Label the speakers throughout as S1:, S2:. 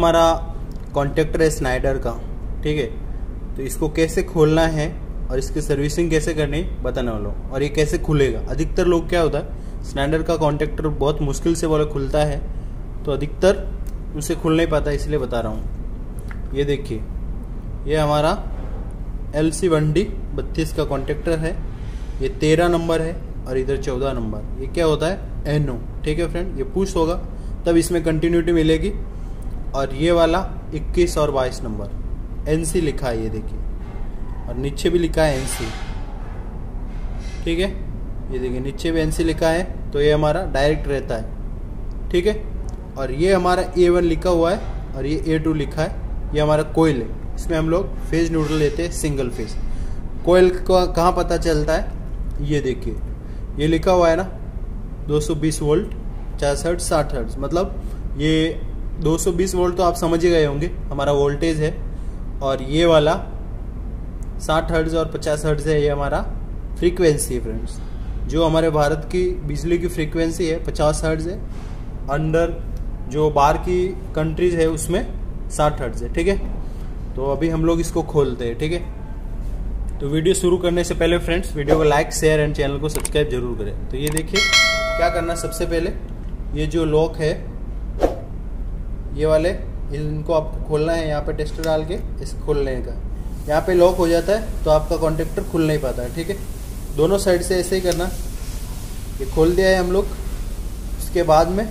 S1: हमारा कॉन्टेक्टर है स्नाइडर का, ठीक है? तो इसको कैसे खोलना है और इसकी सर्विसिंग कैसे करनी बताने वाला और ये कैसे खुलेगा? अधिकतर लोग क्या होता है स्नाइडर का कॉन्टेक्टर बहुत मुश्किल से बोले खुलता है तो अधिकतर उसे खुल नहीं पाता, इसलिए बता रहा हूँ। ये देखिए, ये हमारा एल सी वन डी बत्तीस का कॉन्टेक्टर है, ये तेरह नंबर है और इधर चौदह नंबर। ये क्या होता है? एन ओ ठीक है फ्रेंड ये पुश होगा, तब इसमें कंटिन्यूटी मिलेगी। और ये वाला 21 और 22 नंबर। एन सी लिखा है ये देखिए। और नीचे भी लिखा है एन सी ठीक है? ये देखिए, नीचे भी एन सी लिखा है तो ये हमारा डायरेक्ट रहता है। ठीक है? और ये हमारा ए वन लिखा हुआ है, और ये ए टू लिखा है। ये हमारा कोयल है। इसमें हम लोग फ़ेज़ नूडल लेते हैं सिंगल फ़ेज़ कोयल का कहाँ पता चलता है? ये देखिए। ये लिखा हुआ है ना 220 वोल्ट पचास हर्ट साठ हर्ट मतलब ये 220 वोल्ट तो आप समझ ही गए होंगे, हमारा वोल्टेज है, और ये वाला 60 हर्ट्ज और 50 हर्ट्ज है ये हमारा फ्रीक्वेंसी है फ्रेंड्स। जो हमारे भारत की बिजली की फ्रीक्वेंसी है 50 हर्ट्ज है, अंडर जो बाहर की कंट्रीज़ है उसमें 60 हर्ट्ज है, ठीक है? तो अभी हम लोग इसको खोलते हैं, ठीक है? तो वीडियो शुरू करने से पहले फ्रेंड्स, वीडियो को लाइक, शेयर एंड चैनल को सब्सक्राइब ज़रूर करें। तो ये देखिए, क्या करना सबसे पहले? ये जो लॉक है ये वाले, इनको आपको खोलना है यहाँ पे टेस्टर डाल के, इस खोलने का। यहाँ पे लॉक हो जाता है तो आपका कॉन्टेक्टर खुल नहीं पाता है, ठीक है? दोनों साइड से ऐसे ही करना। ये खोल दिया है हम लोग। उसके बाद में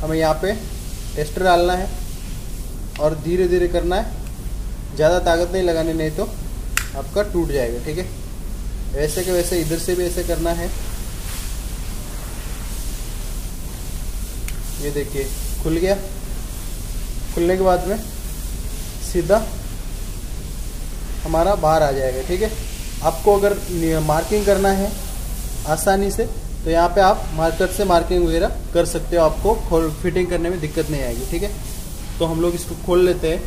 S1: हमें यहाँ पे टेस्टर डालना है और धीरे धीरे करना है। ज़्यादा ताकत नहीं लगानी, नहीं तो आपका टूट जाएगा, ठीक है? वैसे के वैसे इधर से भी ऐसे करना है। ये देखिए। खुल गया। खुलने के बाद में सीधा हमारा बाहर आ जाएगा, ठीक है? आपको अगर मार्किंग करना है आसानी से तो यहाँ पे आप मार्कर से मार्किंग वगैरह कर सकते हो। आपको खोल फिटिंग करने में दिक्कत नहीं आएगी, ठीक है? तो हम लोग इसको खोल लेते हैं।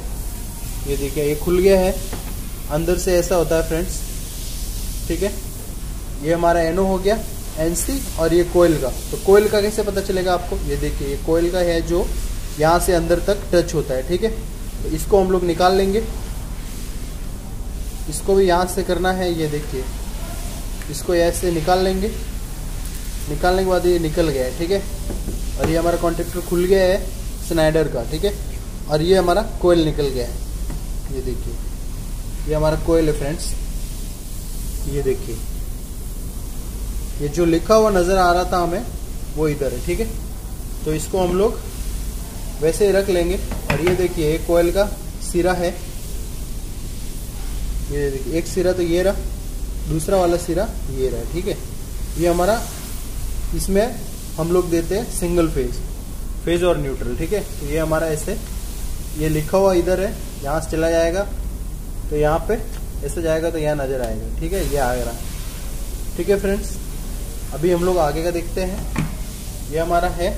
S1: ये देखिए, ये खुल गया है। अंदर से ऐसा होता है फ्रेंड्स ठीक है? ये हमारा एनो हो गया। एनसी और ये कोयल का। तो कोयल का कैसे पता चलेगा आपको? ये देखिए, ये कोयल का है जो यहाँ से अंदर तक टच होता है, ठीक है? तो इसको हम लोग निकाल लेंगे। इसको भी यहाँ से करना है, ये देखिए। इसको ऐसे निकाल लेंगे। निकालने के बाद ये निकल गया है, ठीक है? और ये हमारा कॉन्ट्रेक्टर खुल गया है स्नाइडर का, ठीक है? और ये हमारा कोयल निकल गया है। ये देखिए। ये हमारा कोयल है फ्रेंड्स ये देखिए। ये जो लिखा हुआ नज़र आ रहा था हमें, वो इधर है, ठीक है? तो इसको हम लोग वैसे रख लेंगे। और ये देखिए, एक कोयल का सिरा है। ये देखिए, एक सिरा तो ये रहा, दूसरा वाला सिरा ये रहा, ठीक है? ये हमारा, इसमें हम लोग देते हैं सिंगल फ़ेज़ फ़ेज़ और न्यूट्रल ठीक है? तो ये हमारा ऐसे, ये लिखा हुआ इधर है, यहाँ से चला जाएगा। तो यहाँ पे ऐसे जाएगा तो यहाँ नज़र आएगा, ठीक है? ये आ रहा ठीक है फ्रेंड्स अभी हम लोग आगे का देखते हैं। ये हमारा है,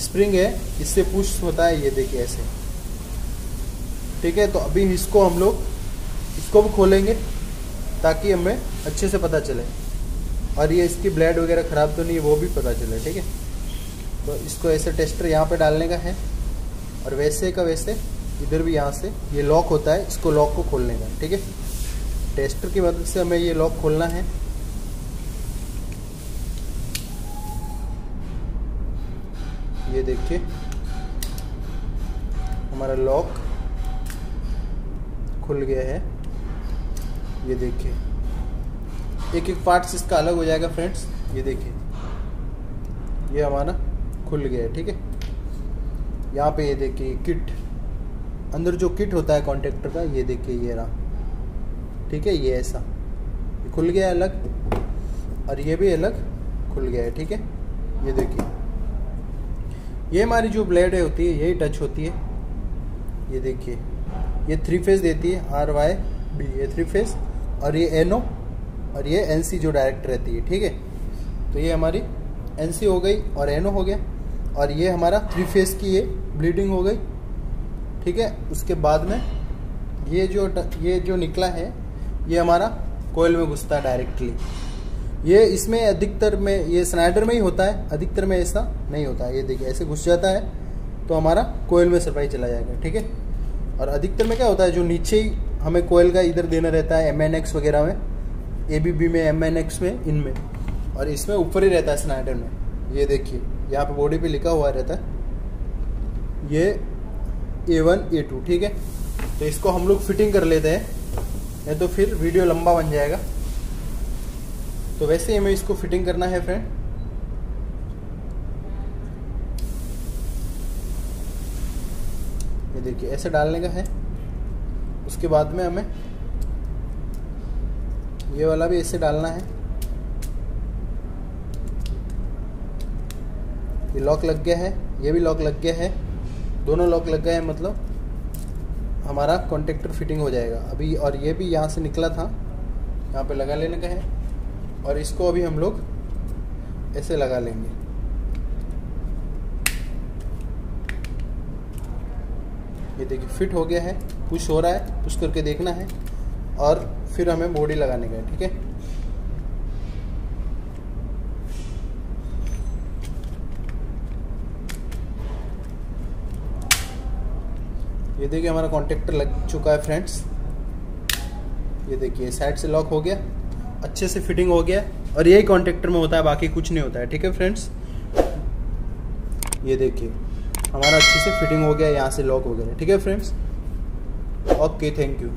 S1: स्प्रिंग है, इससे पुश होता है ये देखिए ऐसे। ठीक है तो अभी इसको हम लोग, इसको भी खोलेंगे, ताकि हमें अच्छे से पता चले। और ये इसकी ब्लेड वगैरह ख़राब तो नहीं है वो भी पता चले, ठीक है? तो इसको ऐसे टेस्टर यहाँ पे डालने का है, और वैसे का वैसे, इधर भी यहाँ से ये लॉक होता है, इसको लॉक को खोलने का, ठीक है? टेस्टर की मदद से हमें ये लॉक खोलना है। ये देखिए। हमारा लॉक खुल गया है। ये देखिए। एक एक पार्ट्स इसका अलग हो जाएगा फ्रेंड्स ये देखिए। ये हमारा खुल गया है, ठीक है? यहाँ पे ये देखिए किट अंदर जो किट होता है कॉन्ट्रेक्टर का, ये देखिए, ये रहा। ठीक है, ये ऐसा। ये खुल गया अलग। और ये भी अलग खुल गया है, ठीक है? ये देखिए। ये हमारी जो ब्लेड है होती है, यही टच होती है। ये देखिए, ये थ्री फ़ेज़ देती है आर वाई बी ये थ्री फ़ेज़ और ये एन ओ और ये एन सी जो डायरेक्ट रहती है, ठीक है? तो ये हमारी एन सी हो गई और एन ओ हो गया और ये हमारा थ्री फ़ेज़ की ये ब्लीडिंग हो गई, ठीक है? उसके बाद में ये जो ये जो निकला है, ये हमारा कोयल में घुसता है डायरेक्टली ये इसमें अधिकतर में, ये स्नाइडर में ही होता है, अधिकतर में ऐसा नहीं होता है। ये देखिए, ऐसे घुस जाता है तो हमारा कोयल में सप्लाई चला जाएगा, ठीक है? और अधिकतर में क्या होता है, जो नीचे ही हमें कोयल का इधर देना रहता है एम एन एक्स वगैरह में ए बी बी में एम एन एक्स में इनमें और इसमें ऊपर ही रहता है स्नाइडर में। ये देखिए, यहाँ पे बॉडी पे लिखा हुआ रहता है। ये ए वन ए टू ठीक है? तो इसको हम लोग फिटिंग कर लेते हैं। नहीं तो फिर वीडियो लंबा बन जाएगा। तो वैसे ही हमें इसको फिटिंग करना है फ्रेंड ये देखिए, ऐसे डालने का है। उसके बाद में हमें ये वाला भी ऐसे डालना है। ये लॉक लग गया है, ये भी लॉक लग गया है। दोनों लॉक लग गए हैं मतलब। हमारा कॉन्टेक्टर फिटिंग हो जाएगा। अभी और ये भी यहाँ से निकला था। यहाँ पे लगा लेने का है। और इसको अभी हम लोग ऐसे लगा लेंगे। ये देखिए फिट हो गया है पुश हो रहा है पुश करके देखना है और फिर हमें बॉडी लगाने का है, ठीक है? ये देखिए, हमारा कॉन्टेक्टर लग चुका है फ्रेंड्स ये देखिए साइड से लॉक हो गया। अच्छे से फिटिंग हो गया और यही कॉन्टेक्टर में होता है, बाकी कुछ नहीं होता है, ठीक है फ्रेंड्स ये देखिए, हमारा अच्छे से फिटिंग हो गया यहाँ से लॉक वगैरह, ठीक है फ्रेंड्स ओके थैंक यू